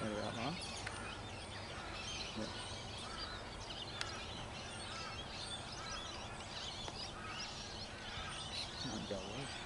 There we are now. Yeah. Not that way.